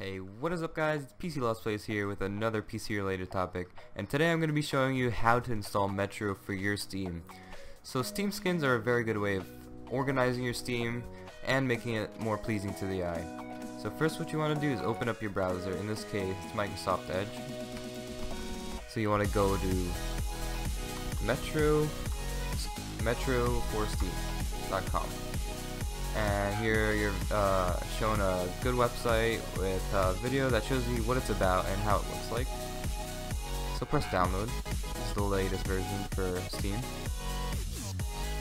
Hey, what is up guys? It's PC Let's Plays here with another PC related topic and today I'm going to be showing you how to install Metro for your Steam. So Steam skins are a very good way of organizing your Steam and making it more pleasing to the eye. So first what you want to do is open up your browser, in this case it's Microsoft Edge. So you want to go to Metro, Metro for Steam.com and here you're uh, shown a good website with a video that shows you what it's about and how it looks like. So press download. It's the latest version for Steam.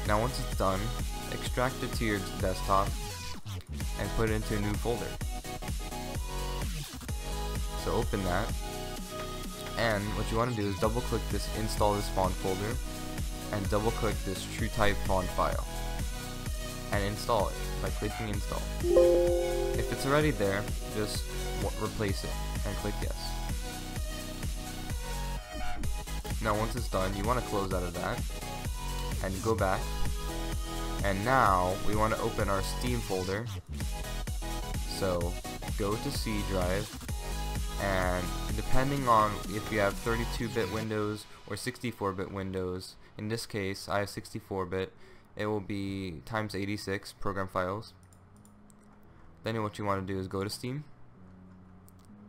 Now once it's done, extract it to your desktop and put it into a new folder. So open that and what you want to do is double click this install this font folder and double click this TrueType font file and install it by clicking install. If it's already there, just replace it and click yes. Now once it's done, you want to close out of that and go back. And now we want to open our Steam folder. So go to C drive and depending on if you have 32-bit Windows or 64-bit Windows, in this case I have 64-bit, it will be times 86 program files. Then what you want to do is go to Steam.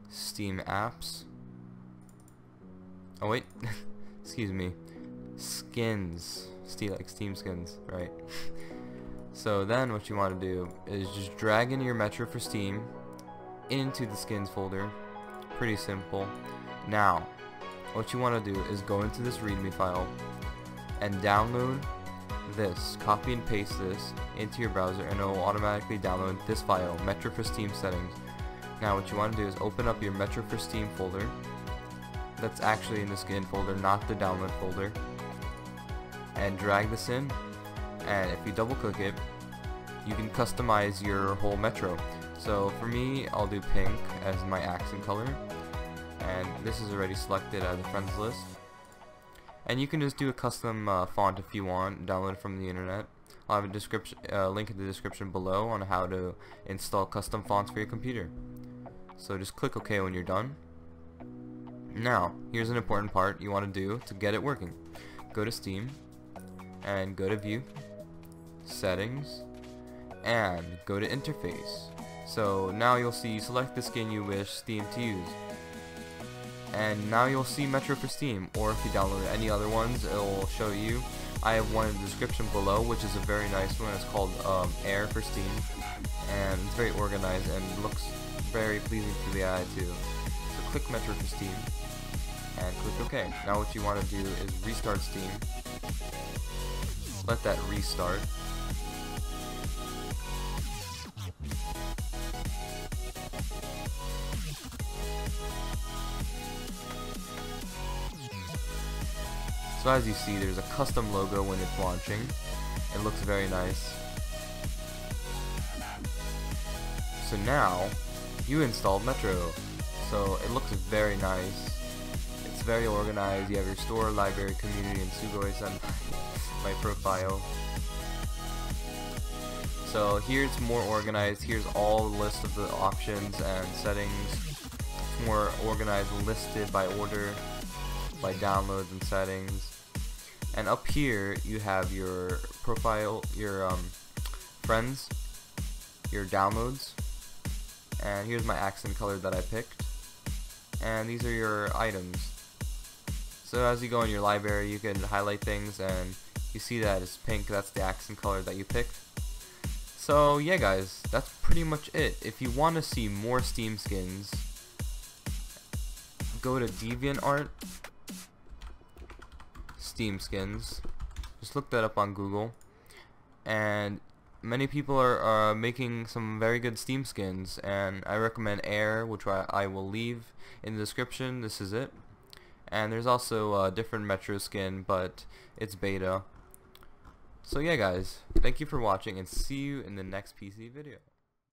Steam apps. Oh wait. Excuse me. Skins. Steam like Steam skins right? So then what you want to do is just drag in your Metro for Steam into the skins folder. Pretty simple. Now what you want to do is go into this readme file and download this, copy and paste this into your browser and it will automatically download this file, Metro for Steam settings. Now what you want to do is open up your Metro for Steam folder. That's actually in the skin folder, not the download folder. And drag this in. And if you double click it, you can customize your whole Metro. So for me, I'll do pink as my accent color. And this is already selected as a friends list and you can just do a custom uh, font if you want download it from the internet. I'll have a description uh, link in the description below on how to install custom fonts for your computer. So just click OK when you're done. Now here's an important part you want to do to get it working. Go to Steam and go to view settings and go to interface. So now you'll see select the skin you wish Steam to use and now you'll see Metro for Steam or if you download any other ones it will show you. I have one in the description below which is a very nice one. It's called um, Air for Steam and it's very organized and looks very pleasing to the eye too. So click Metro for Steam and click OK. Now what you want to do is restart Steam. Let that restart So as you see, there's a custom logo when it's launching. It looks very nice. So now, you installed Metro. So it looks very nice. It's very organized. You have your store, library, community, and Sugoi on my profile. So here it's more organized. Here's all the list of the options and settings. It's more organized, listed by order by downloads and settings. And up here you have your profile, your um, friends, your downloads, and here's my accent color that I picked. And these are your items. So as you go in your library, you can highlight things and you see that it's pink, that's the accent color that you picked. So yeah guys, that's pretty much it. If you want to see more Steam skins, go to DeviantArt Steam skins. Just look that up on Google. And many people are, are making some very good Steam skins. And I recommend Air, which I, I will leave in the description. This is it. And there's also a different Metro skin, but it's beta. So yeah guys, thank you for watching and see you in the next PC video.